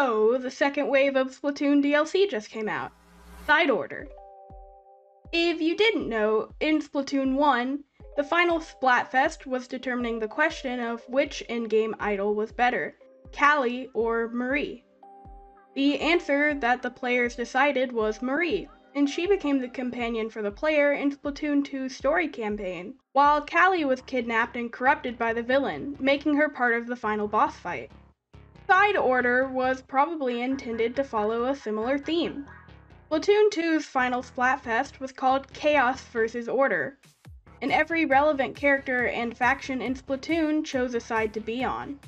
So, the second wave of Splatoon DLC just came out Side Order. If you didn't know, in Splatoon 1, the final Splatfest was determining the question of which in game idol was better, Callie or Marie. The answer that the players decided was Marie, and she became the companion for the player in Splatoon 2's story campaign, while Callie was kidnapped and corrupted by the villain, making her part of the final boss fight. Side Order was probably intended to follow a similar theme. Splatoon 2's final Splatfest was called Chaos vs. Order, and every relevant character and faction in Splatoon chose a side to be on.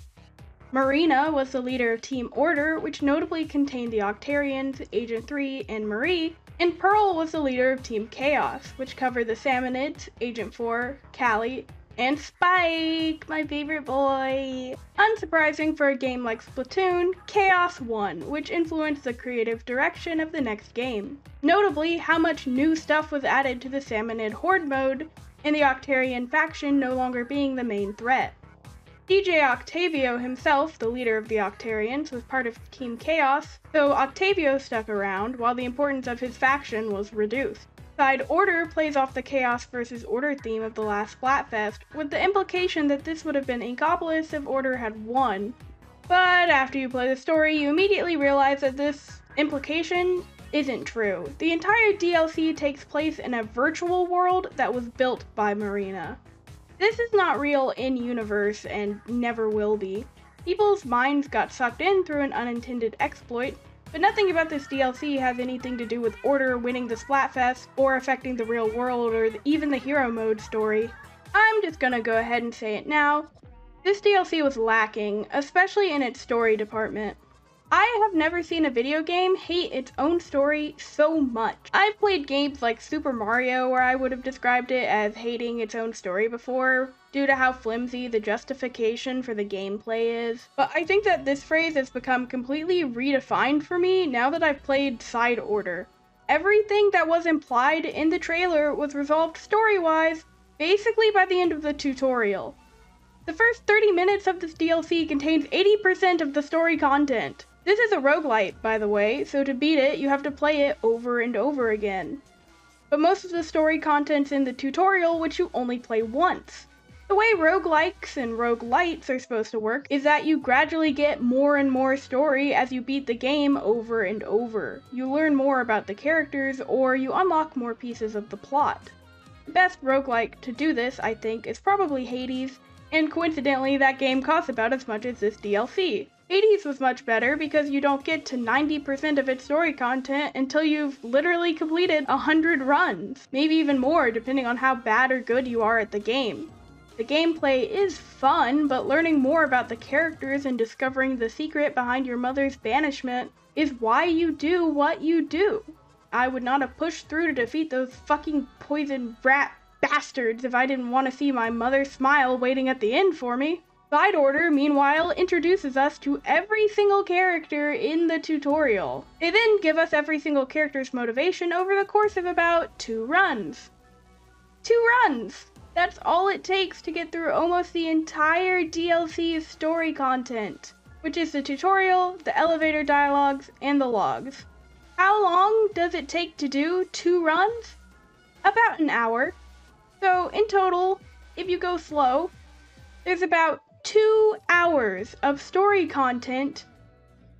Marina was the leader of Team Order, which notably contained the Octarians, Agent 3, and Marie, and Pearl was the leader of Team Chaos, which covered the Salmonids, Agent 4, Callie, and Spike, my favorite boy. Unsurprising for a game like Splatoon, Chaos won, which influenced the creative direction of the next game. Notably, how much new stuff was added to the Salmonid Horde mode, and the Octarian faction no longer being the main threat. DJ Octavio himself, the leader of the Octarians, was part of Team Chaos, so Octavio stuck around while the importance of his faction was reduced. Side Order plays off the Chaos versus Order theme of the last Splatfest, with the implication that this would have been Inkopolis if Order had won. But after you play the story, you immediately realize that this implication isn't true. The entire DLC takes place in a virtual world that was built by Marina. This is not real in universe and never will be. People's minds got sucked in through an unintended exploit, but nothing about this DLC has anything to do with Order winning the Splatfest or affecting the real world or even the hero mode story. I'm just gonna go ahead and say it now. This DLC was lacking, especially in its story department. I have never seen a video game hate its own story so much. I've played games like Super Mario where I would have described it as hating its own story before, due to how flimsy the justification for the gameplay is. But I think that this phrase has become completely redefined for me now that I've played Side Order. Everything that was implied in the trailer was resolved story-wise basically by the end of the tutorial. The first 30 minutes of this DLC contains 80% of the story content. This is a roguelite, by the way, so to beat it, you have to play it over and over again. But most of the story content's in the tutorial, which you only play once. The way roguelikes and roguelites are supposed to work is that you gradually get more and more story as you beat the game over and over. You learn more about the characters, or you unlock more pieces of the plot. The best roguelike to do this, I think, is probably Hades, and coincidentally, that game costs about as much as this DLC. Hades was much better because you don't get to 90% of its story content until you've literally completed 100 runs, maybe even more depending on how bad or good you are at the game. The gameplay is fun, but learning more about the characters and discovering the secret behind your mother's banishment is why you do what you do. I would not have pushed through to defeat those fucking poison rat bastards if I didn't want to see my mother smile waiting at the end for me. Side Order, meanwhile, introduces us to every single character in the tutorial. They then give us every single character's motivation over the course of about two runs. Two runs! That's all it takes to get through almost the entire DLC's story content, which is the tutorial, the elevator dialogues, and the logs. How long does it take to do two runs? About an hour. So, in total, if you go slow, there's about two hours of story content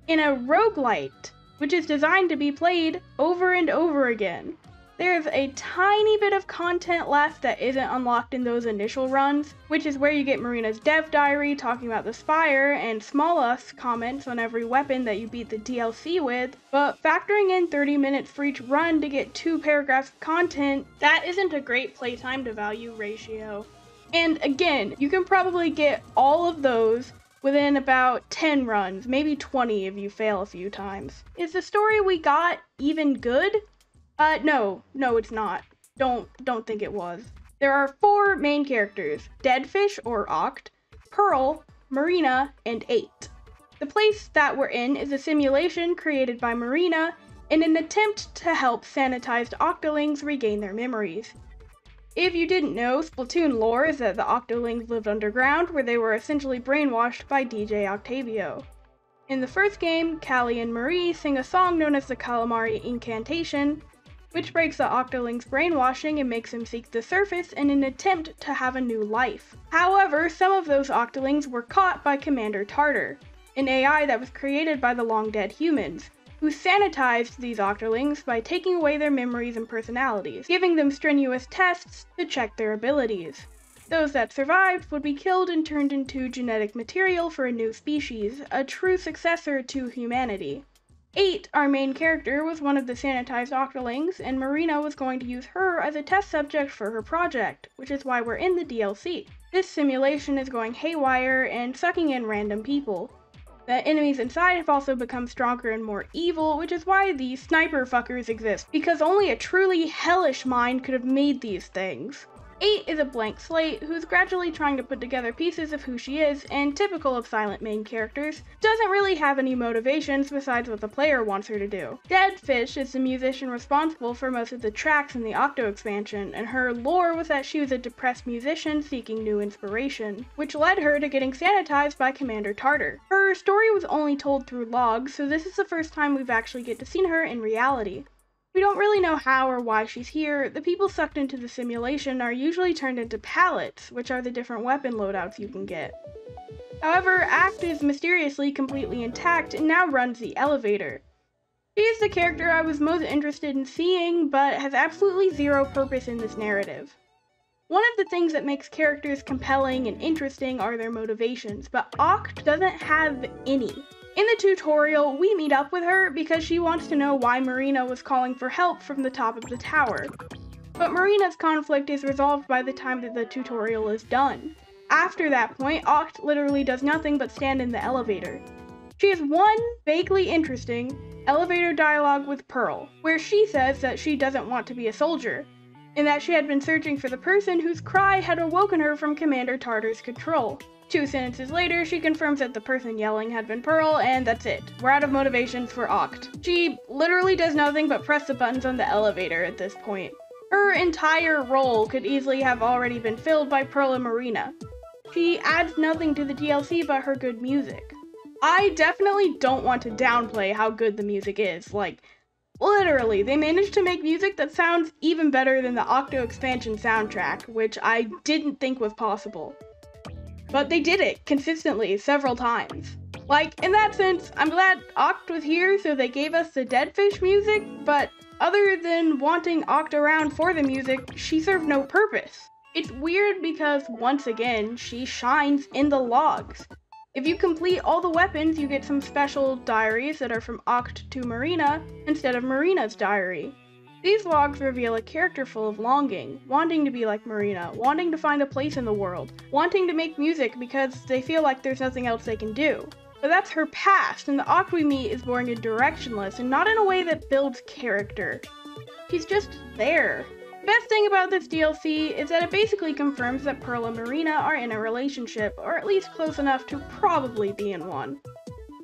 in a roguelite, which is designed to be played over and over again. There's a tiny bit of content left that isn't unlocked in those initial runs, which is where you get Marina's dev diary talking about the Spire and Smollusk comments on every weapon that you beat the DLC with, but factoring in 30 minutes for each run to get two paragraphs of content, that isn't a great playtime to value ratio. And again, you can probably get all of those within about 10 runs, maybe 20 if you fail a few times. Is the story we got even good? Uh, no, no, it's not. Don't, don't think it was. There are four main characters, Dedf1sh or Acht, Pearl, Marina, and Eight. The place that we're in is a simulation created by Marina in an attempt to help sanitized Octolings regain their memories. If you didn't know, Splatoon lore is that the Octolings lived underground where they were essentially brainwashed by DJ Octavio. In the first game, Callie and Marie sing a song known as the Calamari Incantation, which breaks the Octoling's brainwashing and makes him seek the surface in an attempt to have a new life. However, some of those Octolings were caught by Commander Tartar, an AI that was created by the long dead humans, who sanitized these Octolings by taking away their memories and personalities, giving them strenuous tests to check their abilities. Those that survived would be killed and turned into genetic material for a new species, a true successor to humanity. 8, our main character, was one of the sanitized Octolings, and Marina was going to use her as a test subject for her project, which is why we're in the DLC. This simulation is going haywire and sucking in random people. The enemies inside have also become stronger and more evil, which is why these sniper fuckers exist, because only a truly hellish mind could have made these things. 8 is a blank slate who's gradually trying to put together pieces of who she is, and typical of silent main characters, doesn't really have any motivations besides what the player wants her to do. Dedf1sh is the musician responsible for most of the tracks in the Octo expansion, and her lore was that she was a depressed musician seeking new inspiration, which led her to getting sanitized by Commander Tartar. Her story was only told through logs, so this is the first time we've actually get to see her in reality. We don't really know how or why she's here. The people sucked into the simulation are usually turned into palettes, which are the different weapon loadouts you can get. However, Acht is mysteriously completely intact and now runs the elevator. She is the character I was most interested in seeing, but has absolutely zero purpose in this narrative. One of the things that makes characters compelling and interesting are their motivations, but Acht doesn't have any. In the tutorial, we meet up with her because she wants to know why Marina was calling for help from the top of the tower. But Marina's conflict is resolved by the time that the tutorial is done. After that point, Acht literally does nothing but stand in the elevator. She has one vaguely interesting elevator dialogue with Pearl, where she says that she doesn't want to be a soldier, and that she had been searching for the person whose cry had awoken her from Commander Tartar's control. Two sentences later, she confirms that the person yelling had been Pearl, and that's it. We're out of motivations for Acht. She literally does nothing but press the buttons on the elevator at this point. Her entire role could easily have already been filled by Pearl and Marina. She adds nothing to the DLC but her good music. I definitely don't want to downplay how good the music is. Like, literally, they managed to make music that sounds even better than the Octo expansion soundtrack, which I didn't think was possible. But they did it consistently several times. Like, in that sense, I'm glad Acht was here so they gave us the Dedf1sh music, but other than wanting Acht around for the music, she served no purpose. It's weird because, once again, she shines in the logs. If you complete all the weapons, you get some special diaries that are from Acht to Marina instead of Marina's diary. These logs reveal a character full of longing, wanting to be like Marina, wanting to find a place in the world, wanting to make music because they feel like there's nothing else they can do. But that's her past, and the Acht we meet is boring and directionless, and not in a way that builds character. She's just there. The best thing about this DLC is that it basically confirms that Pearl and Marina are in a relationship, or at least close enough to probably be in one.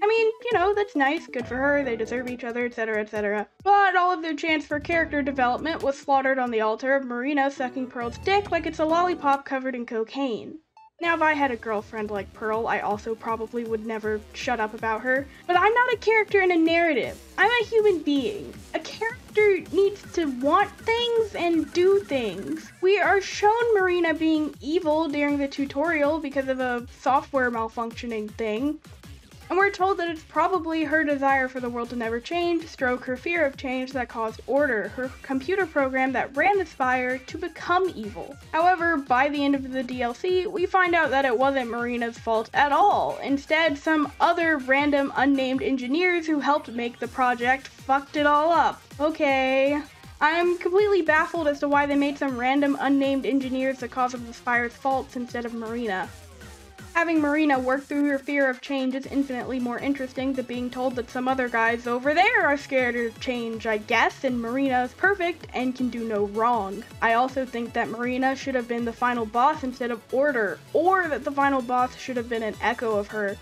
I mean, you know, that's nice, good for her, they deserve each other, etc., etc. But all of their chance for character development was slaughtered on the altar of Marina sucking Pearl's dick like it's a lollipop covered in cocaine. Now, if I had a girlfriend like Pearl, I also probably would never shut up about her. But I'm not a character in a narrative. I'm a human being. A character needs to want things and do things. We are shown Marina being evil during the tutorial because of a software malfunctioning thing. And we're told that it's probably her desire for the world to never change, stroke her fear of change that caused Order, her computer program that ran the Spire, to become evil. However, by the end of the DLC, we find out that it wasn't Marina's fault at all. Instead, some other random unnamed engineers who helped make the project fucked it all up. Okay. I'm completely baffled as to why they made some random unnamed engineers the cause of the Spire's faults instead of Marina. Having Marina work through her fear of change is infinitely more interesting than being told that some other guys over there are scared of change, I guess, and Marina is perfect and can do no wrong. I also think that Marina should have been the final boss instead of Order, or that the final boss should have been an echo of her.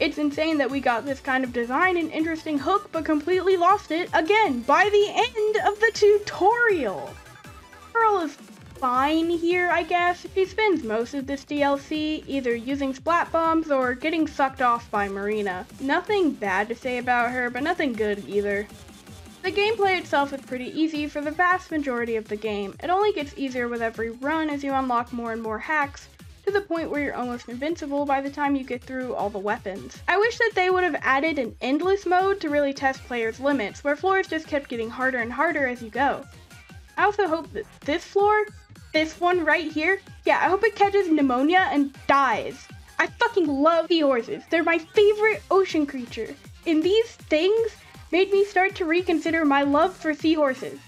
It's insane that we got this kind of design and interesting hook, but completely lost it again by the end of the tutorial. Pearl is fine here, I guess. He spends most of this DLC either using splat bombs or getting sucked off by Marina. Nothing bad to say about her, but nothing good either. The gameplay itself is pretty easy for the vast majority of the game. It only gets easier with every run as you unlock more and more hacks, to the point where you're almost invincible by the time you get through all the weapons. I wish that they would have added an endless mode to really test players' limits, where floors just kept getting harder and harder as you go. I also hope that this floor, this one right here, yeah, I hope it catches pneumonia and dies. I fucking love seahorses. They're my favorite ocean creature. And these things made me start to reconsider my love for seahorses.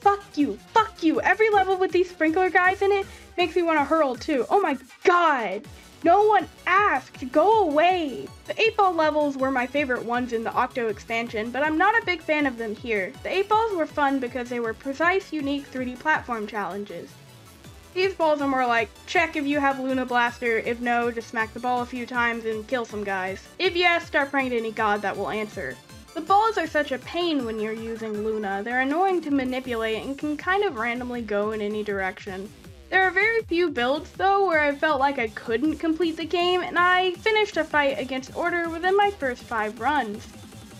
Fuck you, fuck you. Every level with these sprinkler guys in it makes me want to hurl too. Oh my god. No one asked. Go away. The 8 ball levels were my favorite ones in the Octo expansion, but I'm not a big fan of them here. The 8 balls were fun because they were precise, unique 3D platform challenges. These balls are more like, check if you have Luna Blaster, if no, just smack the ball a few times and kill some guys. If yes, start praying to any god that will answer. The balls are such a pain when you're using Luna. They're annoying to manipulate and can kind of randomly go in any direction. There are very few builds though where I felt like I couldn't complete the game and I finished a fight against Order within my first 5 runs.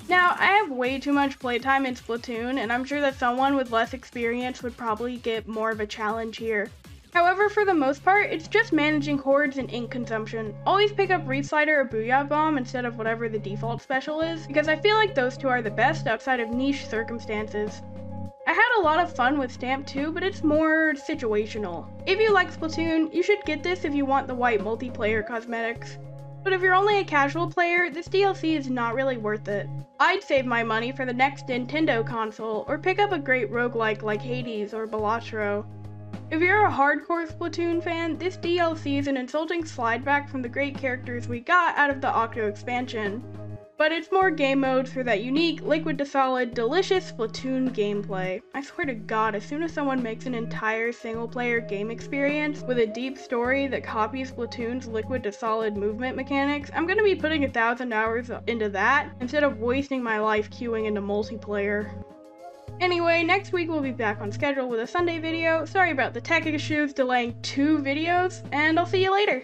Now, I have way too much playtime in Splatoon and I'm sure that someone with less experience would probably get more of a challenge here. However, for the most part, it's just managing hordes and ink consumption. Always pick up Reefslider or Booyah Bomb instead of whatever the default special is, because I feel like those two are the best outside of niche circumstances. I had a lot of fun with Stamp too, but it's more situational. If you like Splatoon, you should get this if you want the white multiplayer cosmetics. But if you're only a casual player, this DLC is not really worth it. I'd save my money for the next Nintendo console, or pick up a great roguelike like Hades or Balatro. If you're a hardcore Splatoon fan, this DLC is an insulting slide back from the great characters we got out of the Octo expansion. But it's more game modes for that unique, liquid to solid, delicious Splatoon gameplay. I swear to god, as soon as someone makes an entire single player game experience with a deep story that copies Splatoon's liquid to solid movement mechanics, I'm gonna be putting a thousand hours into that instead of wasting my life queuing into multiplayer. Anyway, next week we'll be back on schedule with a Sunday video. Sorry about the tech issues delaying two videos, and I'll see you later.